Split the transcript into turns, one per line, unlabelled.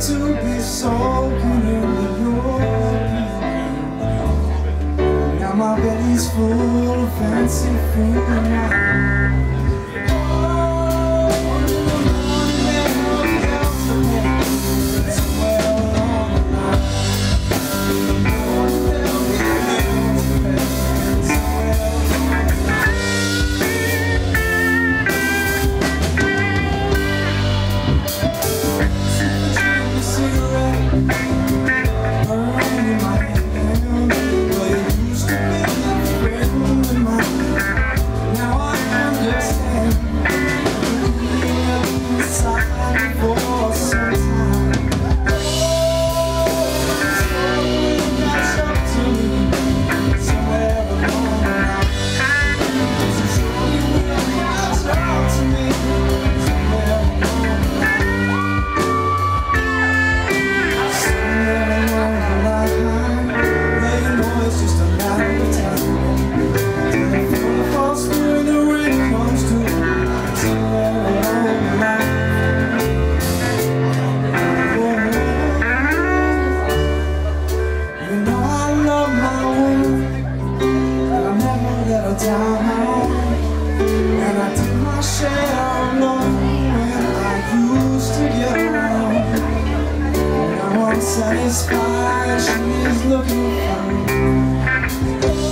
to be in your Now my belly's full of fancy food sky she's looking for